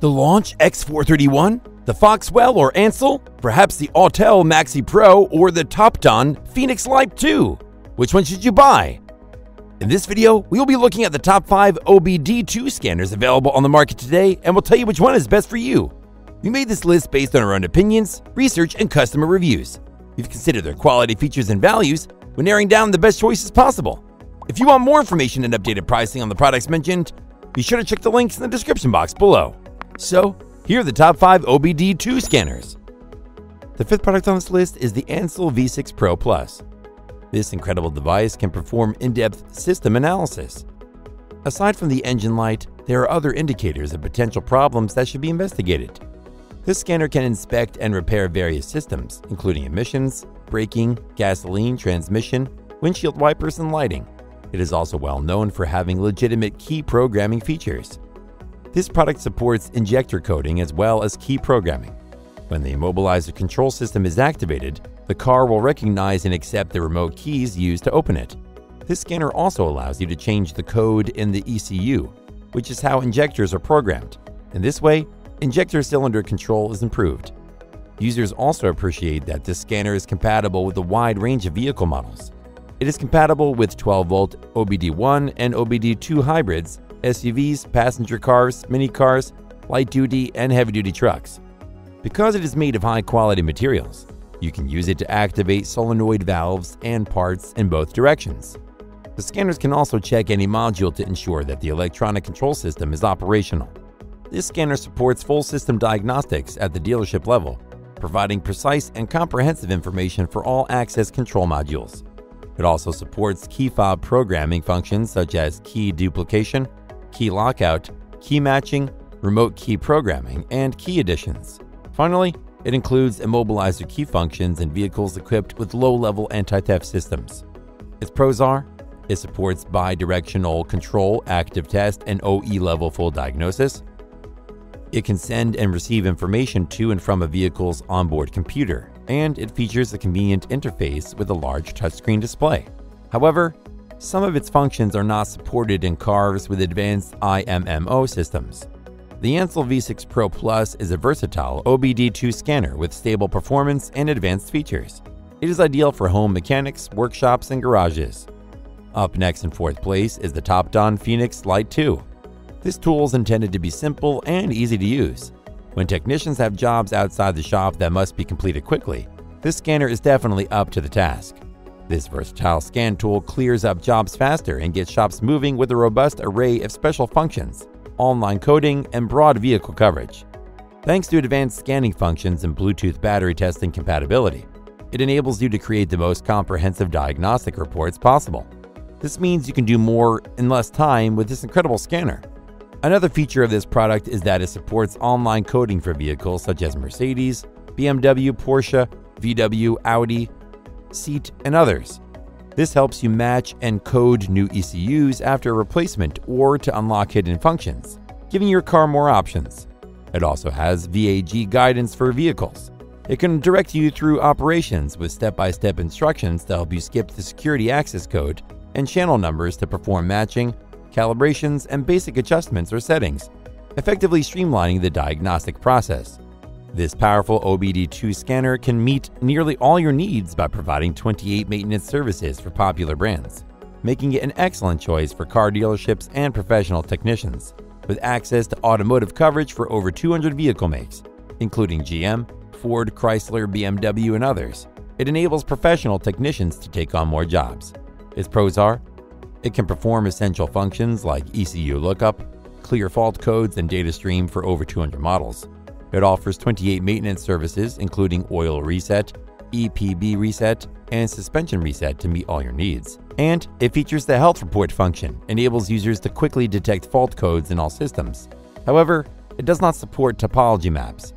The Launch X431? The Foxwell or Ancel? Perhaps the Autel Maxi Pro or the Topdon Phoenix Lite 2? Which one should you buy? In this video, we will be looking at the top 5 OBD2 scanners available on the market today and we'll tell you which one is best for you. We made this list based on our own opinions, research, and customer reviews. We've considered their quality, features, and values when narrowing down the best choices possible. If you want more information and updated pricing on the products mentioned, be sure to check the links in the description box below. So, here are the top 5 OBD2 scanners. The fifth product on this list is the Ancel V6 Pro Plus. This incredible device can perform in-depth system analysis. Aside from the engine light, there are other indicators of potential problems that should be investigated. This scanner can inspect and repair various systems, including emissions, braking, gasoline, transmission, windshield wipers, and lighting. It is also well known for having legitimate key programming features. This product supports injector coding as well as key programming. When the immobilizer control system is activated, the car will recognize and accept the remote keys used to open it. This scanner also allows you to change the code in the ECU, which is how injectors are programmed. In this way, injector cylinder control is improved. Users also appreciate that this scanner is compatible with a wide range of vehicle models. It is compatible with 12 volt OBD1 and OBD2 hybrids SUVs, passenger cars, mini cars, light duty, and heavy duty trucks. Because it is made of high quality materials, you can use it to activate solenoid valves and parts in both directions. The scanners can also check any module to ensure that the electronic control system is operational. This scanner supports full system diagnostics at the dealership level, providing precise and comprehensive information for all access control modules. It also supports key fob programming functions such as key duplication, key lockout, key matching, remote key programming, and key additions. Finally, it includes immobilizer key functions in vehicles equipped with low-level anti-theft systems. Its pros are it supports bi-directional control, active test, and OE level full diagnosis. It can send and receive information to and from a vehicle's onboard computer, and it features a convenient interface with a large touchscreen display. However, some of its functions are not supported in cars with advanced IMMO systems. The Ancel V6 Pro Plus is a versatile OBD2 scanner with stable performance and advanced features. It is ideal for home mechanics, workshops, and garages. Up next in fourth place is the Topdon Phoenix Lite 2. This tool is intended to be simple and easy to use. When technicians have jobs outside the shop that must be completed quickly, this scanner is definitely up to the task. This versatile scan tool clears up jobs faster and gets shops moving with a robust array of special functions, online coding, and broad vehicle coverage. Thanks to advanced scanning functions and Bluetooth battery testing compatibility, it enables you to create the most comprehensive diagnostic reports possible. This means you can do more in less time with this incredible scanner. Another feature of this product is that it supports online coding for vehicles such as Mercedes, BMW, Porsche, VW, Audi, SEAT, and others. This helps you match and code new ECUs after a replacement or to unlock hidden functions, giving your car more options. It also has VAG guidance for vehicles. It can direct you through operations with step by step instructions to help you skip the security access code and channel numbers to perform matching, calibrations, and basic adjustments or settings, effectively streamlining the diagnostic process. This powerful OBD2 scanner can meet nearly all your needs by providing 28 maintenance services for popular brands, making it an excellent choice for car dealerships and professional technicians. With access to automotive coverage for over 200 vehicle makes, including GM, Ford, Chrysler, BMW, and others, it enables professional technicians to take on more jobs. Its pros are it can perform essential functions like ECU lookup, clear fault codes, and data stream for over 200 models. It offers 28 maintenance services, including oil reset, EPB reset, and suspension reset to meet all your needs. And it features the health report function, enables users to quickly detect fault codes in all systems. However, it does not support topology maps.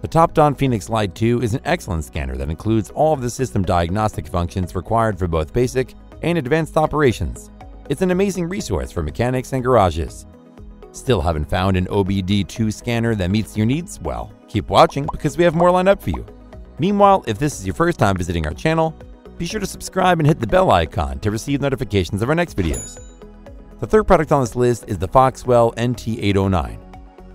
The Topdon Phoenix Lite 2 is an excellent scanner that includes all of the system diagnostic functions required for both basic and advanced operations. It's an amazing resource for mechanics and garages. Still haven't found an OBD2 scanner that meets your needs? Well, keep watching because we have more lined up for you. Meanwhile, if this is your first time visiting our channel, be sure to subscribe and hit the bell icon to receive notifications of our next videos. The third product on this list is the Foxwell NT809.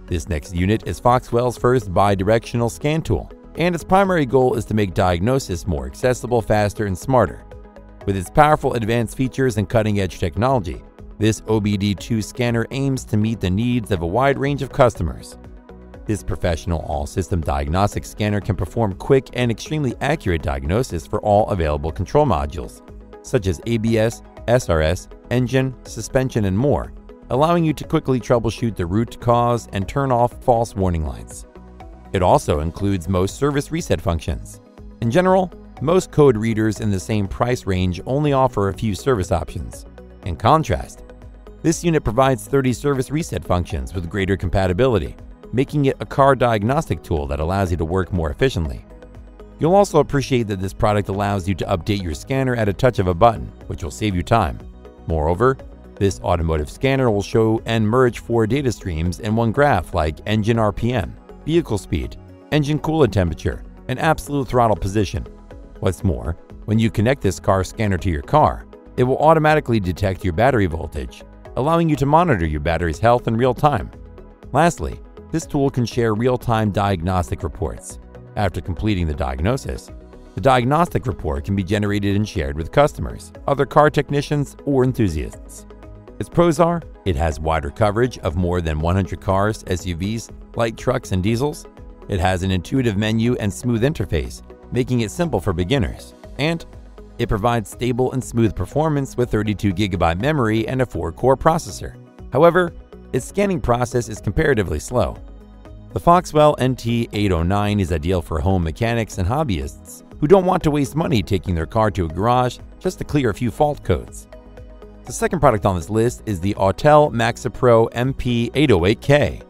This next unit is Foxwell's first bidirectional scan tool, and its primary goal is to make diagnosis more accessible, faster, and smarter. With its powerful advanced features and cutting edge technology, this OBD2 scanner aims to meet the needs of a wide range of customers. This professional all system diagnostic scanner can perform quick and extremely accurate diagnosis for all available control modules, such as ABS, SRS, engine, suspension, and more, allowing you to quickly troubleshoot the root cause and turn off false warning lights. It also includes most service reset functions. In general, most code readers in the same price range only offer a few service options. In contrast, this unit provides 30 service reset functions with greater compatibility, making it a car diagnostic tool that allows you to work more efficiently. You'll also appreciate that this product allows you to update your scanner at a touch of a button, which will save you time. Moreover, this automotive scanner will show and merge four data streams in one graph like engine RPM, vehicle speed, engine coolant temperature, and absolute throttle position. What's more, when you connect this car scanner to your car, it will automatically detect your battery voltage, allowing you to monitor your battery's health in real time. Lastly, this tool can share real time diagnostic reports. After completing the diagnosis, the diagnostic report can be generated and shared with customers, other car technicians, or enthusiasts. Its pros are it has wider coverage of more than 100 cars, SUVs, light trucks, and diesels. It has an intuitive menu and smooth interface, making it simple for beginners. And it provides stable and smooth performance with 32GB memory and a 4 core processor. However, its scanning process is comparatively slow. The Foxwell NT809 is ideal for home mechanics and hobbyists who don't want to waste money taking their car to a garage just to clear a few fault codes. The second product on this list is the Autel MaxiPro MP808K.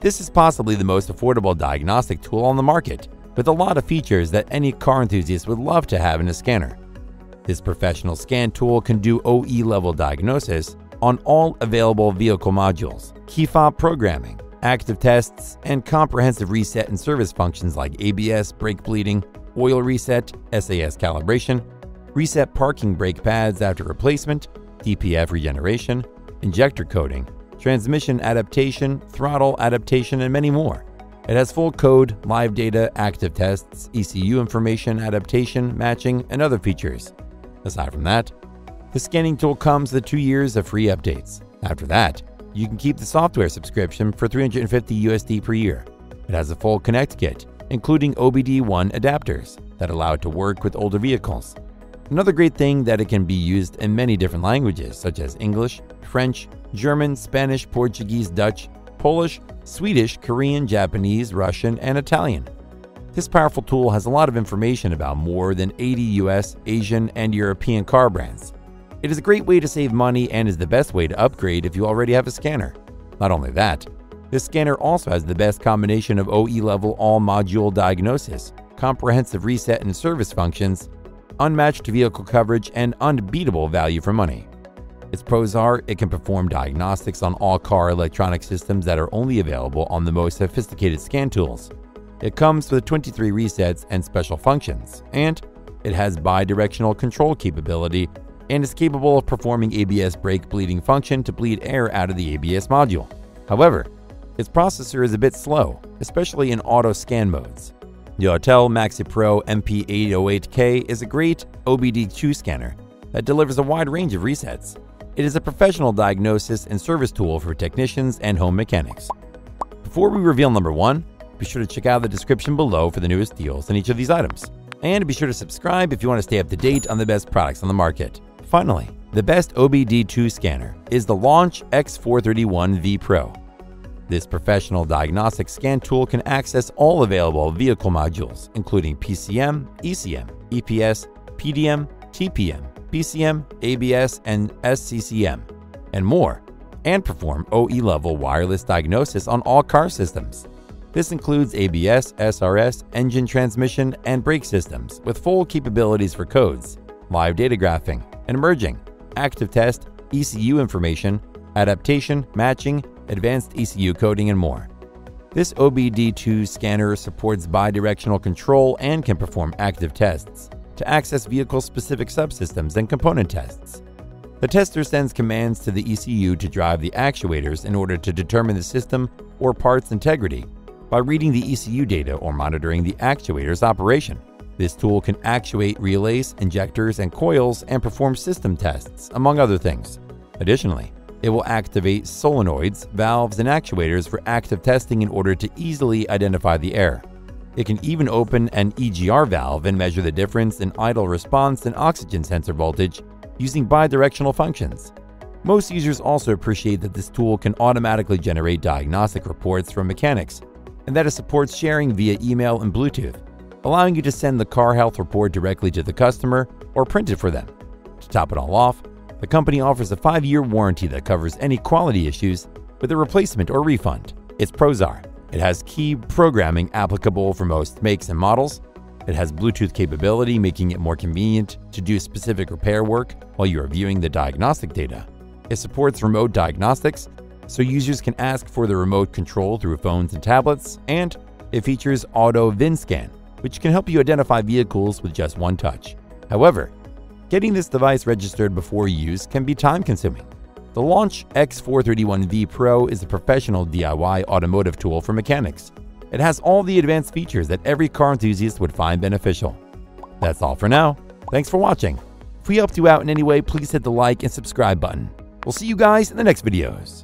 This is possibly the most affordable diagnostic tool on the market, with a lot of features that any car enthusiast would love to have in a scanner. This professional scan tool can do OE level diagnosis on all available vehicle modules, key fob programming, active tests, and comprehensive reset and service functions like ABS, brake bleeding, oil reset, SAS calibration, reset parking brake pads after replacement, DPF regeneration, injector coding, transmission adaptation, throttle adaptation, and many more. It has full code, live data, active tests, ECU information, adaptation, matching, and other features. Aside from that, the scanning tool comes with two years of free updates. After that, you can keep the software subscription for 350 USD per year. It has a full Connect kit, including OBD1 adapters that allow it to work with older vehicles. Another great thing that it can be used in many different languages such as English, French, German, Spanish, Portuguese, Dutch, Polish, Swedish, Korean, Japanese, Russian, and Italian. This powerful tool has a lot of information about more than 80 US, Asian, and European car brands. It is a great way to save money and is the best way to upgrade if you already have a scanner. Not only that, this scanner also has the best combination of OE level all module diagnosis, comprehensive reset and service functions, unmatched vehicle coverage, and unbeatable value for money. Its pros are it can perform diagnostics on all car electronic systems that are only available on the most sophisticated scan tools. It comes with 23 resets and special functions, and it has bidirectional control capability and is capable of performing ABS brake bleeding function to bleed air out of the ABS module. However, its processor is a bit slow, especially in auto scan modes. The Autel MaxiPro MP808K is a great OBD2 scanner that delivers a wide range of resets. It is a professional diagnosis and service tool for technicians and home mechanics. Before we reveal number one, be sure to check out the description below for the newest deals on each of these items. And be sure to subscribe if you want to stay up to date on the best products on the market. Finally, the best OBD2 scanner is the Launch X431V Pro. This professional diagnostic scan tool can access all available vehicle modules, including PCM, ECM, EPS, PDM, TPM, PCM, ABS, and SCCM, and more, and perform OE level wireless diagnosis on all car systems. This includes ABS, SRS, engine transmission, and brake systems with full capabilities for codes, live data graphing, and merging, active test, ECU information, adaptation, matching, advanced ECU coding, and more. This OBD2 scanner supports bidirectional control and can perform active tests to access vehicle specific subsystems and component tests. The tester sends commands to the ECU to drive the actuators in order to determine the system or part's integrity by reading the ECU data or monitoring the actuator's operation. This tool can actuate relays, injectors, and coils and perform system tests, among other things. Additionally, it will activate solenoids, valves, and actuators for active testing in order to easily identify the error. It can even open an EGR valve and measure the difference in idle response and oxygen sensor voltage using bidirectional functions. Most users also appreciate that this tool can automatically generate diagnostic reports from mechanics and that it supports sharing via email and Bluetooth, allowing you to send the car health report directly to the customer or print it for them. To top it all off, the company offers a 5-year warranty that covers any quality issues with a replacement or refund. It's Prozar. It has key programming applicable for most makes and models. It has Bluetooth capability, making it more convenient to do specific repair work while you are viewing the diagnostic data. It supports remote diagnostics, so users can ask for the remote control through phones and tablets, and it features Auto VIN Scan, which can help you identify vehicles with just one touch. However, Getting this device registered before use can be time consuming. The Launch X431V Pro is a professional DIY automotive tool for mechanics. It has all the advanced features that every car enthusiast would find beneficial. That's all for now. Thanks for watching. If we helped you out in any way, please hit the like and subscribe button. We'll see you guys in the next videos.